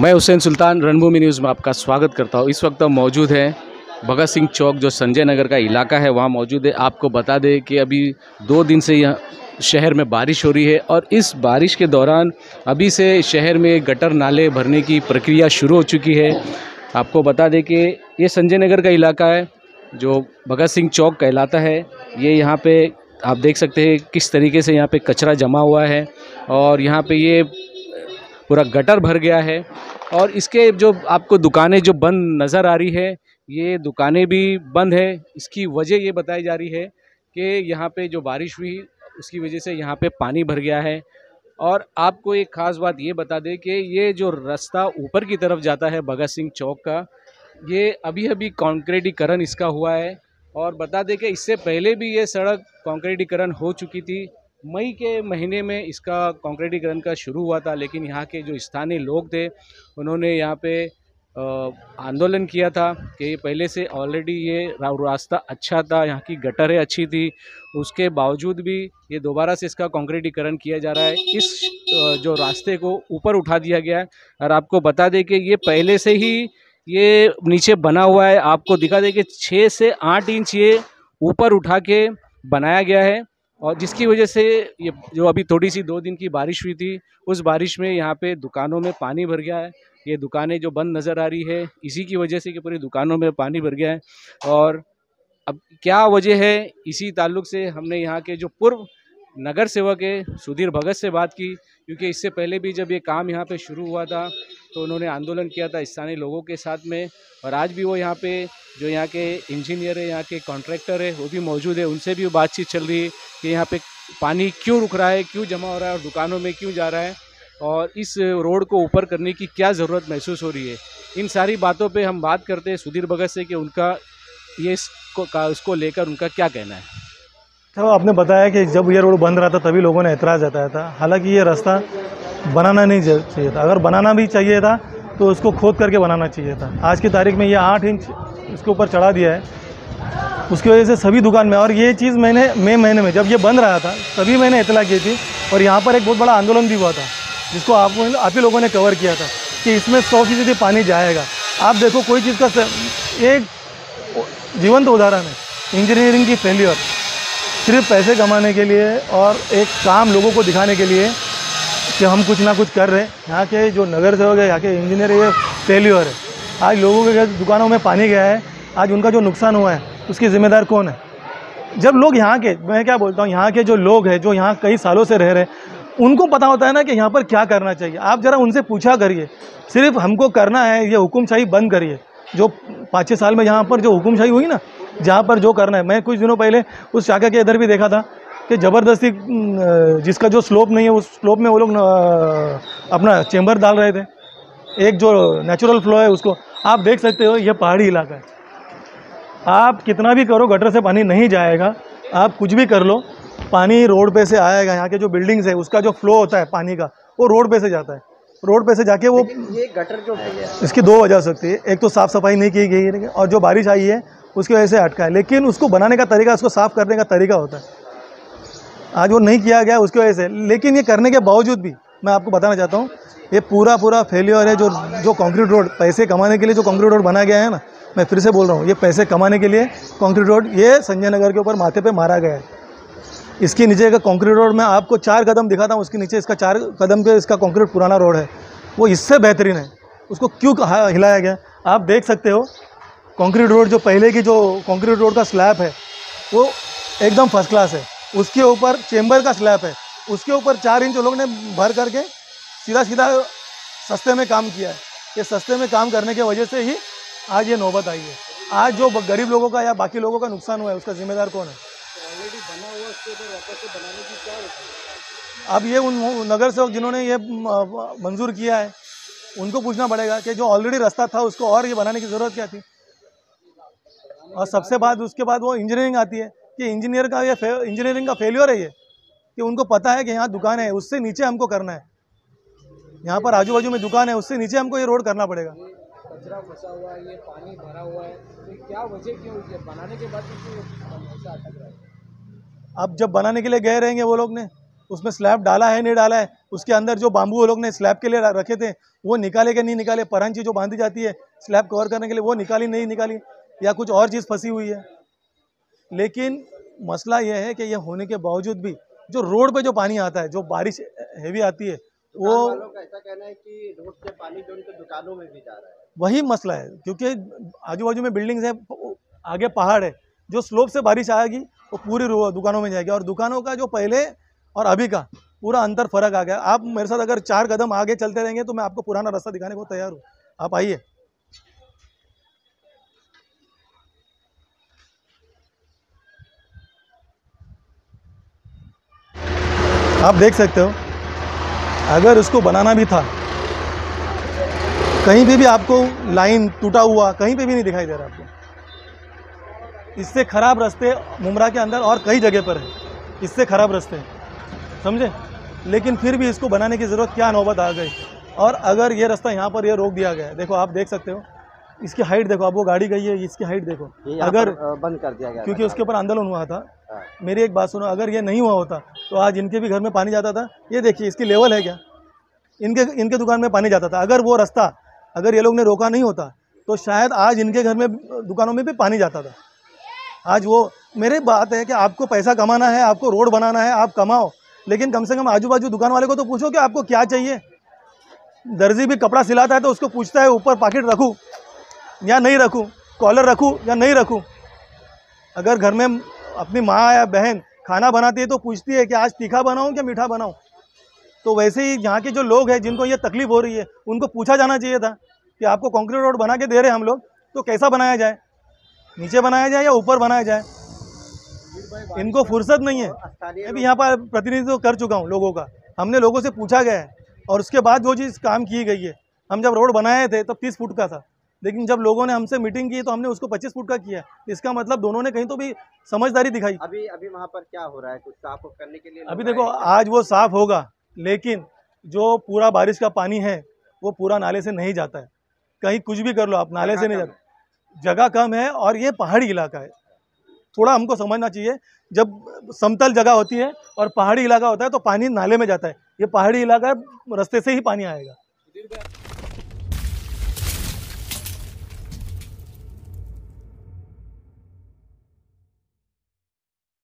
मैं हुसैन सुल्तान, रणभूमि न्यूज़ में आपका स्वागत करता हूँ। इस वक्त हम मौजूद हैं भगत सिंह चौक, जो संजय नगर का इलाका है। वहाँ मौजूद है। आपको बता दें कि अभी दो दिन से यहाँ शहर में बारिश हो रही है और इस बारिश के दौरान अभी से शहर में गटर नाले भरने की प्रक्रिया शुरू हो चुकी है। आपको बता दें कि ये संजय नगर का इलाका है, जो भगत सिंह चौक कहलाता है। ये यहाँ पे आप देख सकते हैं किस तरीके से यहाँ पे कचरा जमा हुआ है और यहाँ पे ये पूरा गटर भर गया है। और इसके जो आपको दुकानें जो बंद नज़र आ रही है, ये दुकानें भी बंद है। इसकी वजह ये बताई जा रही है कि यहाँ पे जो बारिश हुई, उसकी वजह से यहाँ पे पानी भर गया है। और आपको एक ख़ास बात ये बता दें कि ये जो रास्ता ऊपर की तरफ़ जाता है भगत सिंह चौक का, ये अभी अभी कॉन्क्रीटीकरण इसका हुआ है। और बता दें कि इससे पहले भी ये सड़क कॉन्क्रीटीकरण हो चुकी थी मई के महीने में इसका कॉन्क्रीटीकरण का शुरू हुआ था, लेकिन यहाँ के जो स्थानीय लोग थे, उन्होंने यहाँ पे आंदोलन किया था कि पहले से ऑलरेडी ये रास्ता अच्छा था, यहाँ की गटरें अच्छी थी। उसके बावजूद भी ये दोबारा से इसका कॉन्क्रीटीकरण किया जा रहा है। इस जो रास्ते को ऊपर उठा दिया गया है। और आपको बता दें कि ये पहले से ही ये नीचे बना हुआ है। आपको दिखा दें कि छः से आठ इंच ये ऊपर उठा के बनाया गया है। और जिसकी वजह से ये जो अभी थोड़ी सी दो दिन की बारिश हुई थी, उस बारिश में यहाँ पे दुकानों में पानी भर गया है। ये दुकानें जो बंद नज़र आ रही है, इसी की वजह से कि पूरी दुकानों में पानी भर गया है। और अब क्या वजह है, इसी ताल्लुक से हमने यहाँ के जो पूर्व नगर सेवक है सुधीर भगत से बात की, क्योंकि इससे पहले भी जब ये काम यहाँ पे शुरू हुआ था तो उन्होंने आंदोलन किया था स्थानीय लोगों के साथ में। और आज भी वो यहाँ पे जो यहाँ के इंजीनियर है, यहाँ के कॉन्ट्रैक्टर है, वो भी मौजूद है। उनसे भी बातचीत चल रही है कि यहाँ पे पानी क्यों रुक रहा है, क्यों जमा हो रहा है और दुकानों में क्यों जा रहा है और इस रोड को ऊपर करने की क्या ज़रूरत महसूस हो रही है। इन सारी बातों पर हम बात करते हैं सुधीर भगत से कि उनका ये इसको, का उसको लेकर उनका क्या कहना है। तो आपने बताया कि जब ये रोड बंद रहा था तभी लोगों ने एतराज़ जताया था। हालाँकि ये रास्ता बनाना नहीं चाहिए था। अगर बनाना भी चाहिए था तो उसको खोद करके बनाना चाहिए था। आज की तारीख में ये आठ इंच इसके ऊपर चढ़ा दिया है। उसकी वजह से सभी दुकान में, और ये चीज़ मैंने, मई महीने में, जब ये बंद रहा था, तभी मैंने इतला की थी। और यहाँ पर एक बहुत बड़ा आंदोलन भी हुआ था, जिसको आपको आप ही लोगों ने कवर किया था, कि इसमें सौ फ़ीसदी पानी जाएगा। आप देखो, कोई चीज़ का एक जीवंत उदाहरण है। इंजीनियरिंग की फेलियर सिर्फ़ पैसे कमाने के लिए और एक काम लोगों को दिखाने के लिए कि हम कुछ ना कुछ कर रहे हैं। यहाँ के जो नगर सेवक है, यहाँ के इंजीनियर ये फेल्यूर है। आज लोगों के दुकानों में पानी गया है। आज उनका जो नुकसान हुआ है, उसकी ज़िम्मेदार कौन है? जब लोग यहाँ के, मैं क्या बोलता हूँ, यहाँ के जो लोग हैं, जो यहाँ कई सालों से रह रहे हैं, उनको पता होता है ना कि यहाँ पर क्या करना चाहिए। आप ज़रा उनसे पूछा करिए, सिर्फ़ हमको करना है, ये हुकुमशाही बंद करिए। जो पाँच छः साल में यहाँ पर जो हुकुमशाही हुई ना जहाँ पर जो करना है। मैं कुछ दिनों पहले उस शाखा के इधर भी देखा था कि ज़बरदस्ती जिसका जो स्लोप नहीं है, उस स्लोप में वो लोग अपना चेम्बर डाल रहे थे। एक जो नेचुरल फ्लो है उसको। आप देख सकते हो, ये पहाड़ी इलाका है। आप कितना भी करो, गटर से पानी नहीं जाएगा। आप कुछ भी कर लो, पानी रोड पे से आएगा। यहाँ के जो बिल्डिंग्स है, उसका जो फ्लो होता है पानी का, वो रोड पे से जाता है। रोड पे से जाके वो ये गटर जो है इसकी दो वजह हो सकती है। एक तो साफ़ सफ़ाई नहीं की गई है और जो बारिश आई है उसकी वजह से अटका है। लेकिन उसको बनाने का तरीका उसको साफ़ करने का तरीका होता है। आज वो नहीं किया गया उसकी वजह से। लेकिन ये करने के बावजूद भी मैं आपको बताना चाहता हूँ ये पूरा पूरा फेलियर है जो जो कंक्रीट रोड पैसे कमाने के लिए जो कंक्रीट रोड बनाया गया है ना मैं फिर से बोल रहा हूँ ये पैसे कमाने के लिए कंक्रीट रोड ये संजय नगर के ऊपर माथे पे मारा गया है। इसके नीचे का कंक्रीट रोड में आपको चार कदम दिखाता हूँ, उसके नीचे इसका चार कदम के इसका कंक्रीट पुराना रोड है। वो इससे बेहतरीन है। उसको क्यों हिलाया गया? आप देख सकते हो, कंक्रीट रोड जो पहले की जो कंक्रीट रोड का स्लैब है, वो एकदम फ़र्स्ट क्लास है। उसके ऊपर चेम्बर का स्लैब है। उसके ऊपर चार इंच लोग ने भर करके सीधा सीधा सस्ते में काम किया है। ये सस्ते में काम करने की वजह से ही आज ये नौबत आई है। आज जो गरीब लोगों का या बाकी लोगों का नुकसान हुआ है, उसका जिम्मेदार कौन है? अब ये उन नगर सेवक जिन्होंने ये मंजूर किया है उनको पूछना पड़ेगा कि जो ऑलरेडी रास्ता था उसको और ये बनाने की ज़रूरत क्या थी? और सबसे बाद उसके बाद वो इंजीनियरिंग आती है कि इंजीनियर का ये इंजीनियरिंग का फेलियर है ये कि उनको पता है कि यहाँ दुकान है उससे नीचे हमको करना है। यहाँ पर आजू बाजू में दुकान है उससे नीचे हमको ये रोड करना पड़ेगा। कचरा फंसा हुआ है ये पानी भरा हुआ है तो क्या वजह क्यों बनाने के बाद अब जब बनाने के लिए गए रहेंगे वो लोग ने उसमें स्लैब डाला है नहीं डाला है उसके अंदर जो बाम्बू वो लोग ने स्लैब के लिए रखे थे वो निकाले के नहीं निकाले परंची जो बांधी जाती है स्लैब कवर करने के लिए वो निकाली नहीं निकाली या कुछ और चीज़ फंसी हुई है। लेकिन मसला यह है कि यह होने के बावजूद भी जो रोड पे जो पानी आता है जो बारिश हैवी आती है वो दुकान वालों का ऐसा कहना है कि रोड से पानी जो उनके दुकानों में भी जा रहा है। वही मसला है क्योंकि आजू बाजू में बिल्डिंग्स है आगे पहाड़ है जो स्लोप से बारिश आएगी वो पूरी दुकानों में जाएगी। और दुकानों का जो पहले और अभी का, पूरा अंतर फ़र्क आ गया। आप मेरे साथ अगर चार कदम आगे चलते रहेंगे तो मैं आपको पुराना रास्ता दिखाने को तैयार हूँ। आप आइए। आप देख सकते हो, अगर उसको बनाना भी था, कहीं पे भी आपको लाइन टूटा हुआ, कहीं पे भी नहीं दिखाई दे रहा आपको। इससे खराब रास्ते मुमरा के अंदर और कई जगह पर है। इससे खराब रास्ते हैं। समझे? लेकिन फिर भी इसको बनाने की ज़रूरत क्या नौबत आ गई? और अगर ये रास्ता यहाँ पर ये रोक दिया गया देखो आप देख सकते हो। इसकी हाइट देखो अब वो गाड़ी गई है इसकी हाइट देखो। अगर बंद कर दिया गया क्योंकि उसके ऊपर आंदोलन हुआ था। हाँ। मेरी एक बात सुनो अगर ये नहीं हुआ होता तो आज इनके भी घर में पानी जाता था। ये देखिए इसकी लेवल है क्या? इनके इनके दुकान में पानी जाता था। अगर वो रास्ता अगर ये लोग ने रोका नहीं होता तो शायद आज इनके घर में दुकानों में भी पानी जाता था। आज वो, मेरी बात है कि आपको पैसा कमाना है, आपको रोड बनाना है, आप कमाओ। लेकिन कम से कम आजू बाजू दुकान वाले को तो पूछो कि आपको क्या चाहिए। दर्जी भी कपड़ा सिलाता है तो उसको पूछता है, ऊपर पाकिट रखूँ या नहीं रखूँ? कॉलर रखूँ या नहीं रखूँ? अगर घर में अपनी माँ या बहन खाना बनाती है तो पूछती है कि, आज तीखा बनाऊँ क्या मीठा बनाऊँ? तो वैसे ही यहाँ के जो लोग हैं, जिनको ये तकलीफ़ हो रही है, उनको पूछा जाना चाहिए था कि, आपको कंक्रीट रोड बना के दे रहे हैं हम लोग तो कैसा बनाया जाए? नीचे बनाया जाए या ऊपर बनाया जाए? इनको फुर्सत नहीं है। मैं भी यहाँ पर प्रतिनिधित्व कर चुका हूँ लोगों का। हमने लोगों से पूछा गया है और उसके बाद जो चीज़ काम की गई है। हम जब रोड बनाए थे तब तीस फुट का था। लेकिन जब लोगों ने हमसे मीटिंग की तो हमने उसको पच्चीस फुट का किया इसका मतलब दोनों ने कहीं तो भी समझदारी दिखाई। अभी अभी वहाँ पर क्या हो रहा है? कुछ साफ़ करने के लिए अभी देखो आज वो साफ़ होगा लेकिन जो पूरा बारिश का पानी है वो पूरा नाले से नहीं जाता है। कहीं कुछ भी कर लो आप नाले से नहीं जगह जाता। जगह कम है और ये पहाड़ी इलाका है। थोड़ा हमको समझना चाहिए, जब समतल जगह होती है और पहाड़ी इलाका होता है तो पानी नाले में जाता है। ये पहाड़ी इलाका है, रस्ते से ही पानी आएगा।